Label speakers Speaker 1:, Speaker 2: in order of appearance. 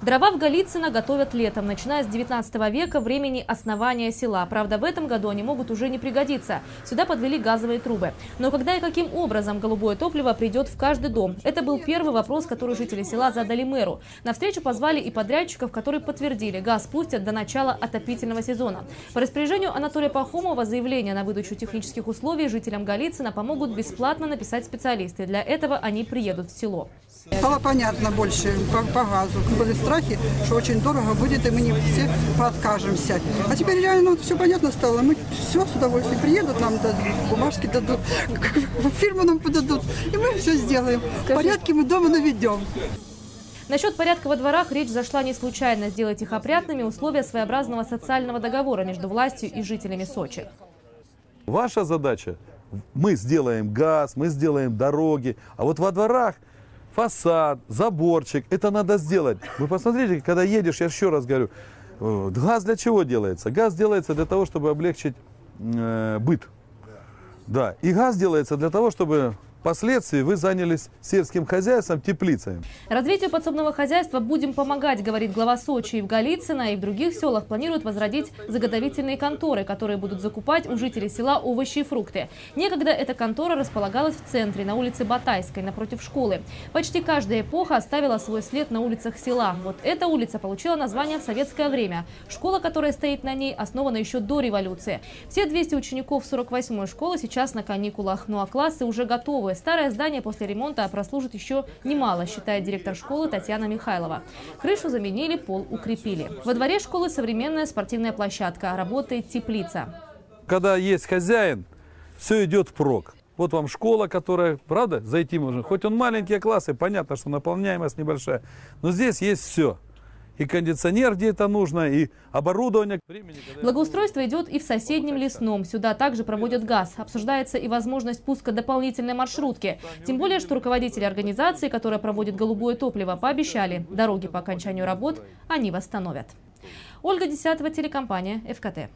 Speaker 1: Дрова в Голицыно готовят летом, начиная с 19 века, времени основания села. Правда, в этом году они могут уже не пригодиться. Сюда подвели газовые трубы. Но когда и каким образом голубое топливо придет в каждый дом? Это был первый вопрос, который жители села задали мэру. На встречу позвали и подрядчиков, которые подтвердили, газ пустят до начала отопительного сезона. По распоряжению Анатолия Пахомова заявление на выдачу технических условий жителям Голицына помогут бесплатно написать специалисты. Для этого они приедут в село.
Speaker 2: Стало понятно больше по, по газу. Были страхи, что очень дорого будет, и мы не все пооткажемся. А теперь реально вот все понятно стало. Мы все с удовольствием приедут, нам дадут, бумажки дадут, фирму нам подадут, и мы все сделаем. Порядки мы дома наведем.
Speaker 1: Насчет порядка во дворах речь зашла не случайно. Сделать их опрятными – условия своеобразного социального договора между властью и жителями Сочи.
Speaker 3: Ваша задача – мы сделаем газ, мы сделаем дороги, а вот во дворах фасад, заборчик, это надо сделать. Вы посмотрите, когда едешь, я еще раз говорю, э, газ для чего делается? Газ делается для того, чтобы облегчить э, быт. Да, и газ делается для того, чтобы Впоследствии вы занялись сельским хозяйством, теплицами.
Speaker 1: Развитию подсобного хозяйства будем помогать, говорит глава Сочи. И в Голицыно, и в других селах планируют возродить заготовительные конторы, которые будут закупать у жителей села овощи и фрукты. Некогда эта контора располагалась в центре, на улице Батайской, напротив школы. Почти каждая эпоха оставила свой след на улицах села. Вот эта улица получила название в советское время. Школа, которая стоит на ней, основана еще до революции. Все 200 учеников 48-й школы сейчас на каникулах, ну а классы уже готовы новое. Старое здание после ремонта прослужит еще немало, считает директор школы Татьяна Михайлова. Крышу заменили, пол укрепили. Во дворе школы современная спортивная площадка, работает теплица.
Speaker 3: Когда есть хозяин, все идет впрок. Вот вам школа, которая, правда, зайти можно. Хоть он маленькие классы, понятно, что наполняемость небольшая. Но здесь есть все и кондиционер где это нужно, и оборудование.
Speaker 1: Благоустройство идет и в соседнем лесном. Сюда также проводят газ. Обсуждается и возможность пуска дополнительной маршрутки. Тем более, что руководители организации, которая проводит голубое топливо, пообещали, дороги по окончанию работ они восстановят. Ольга Десятого, телекомпания «ФКТ».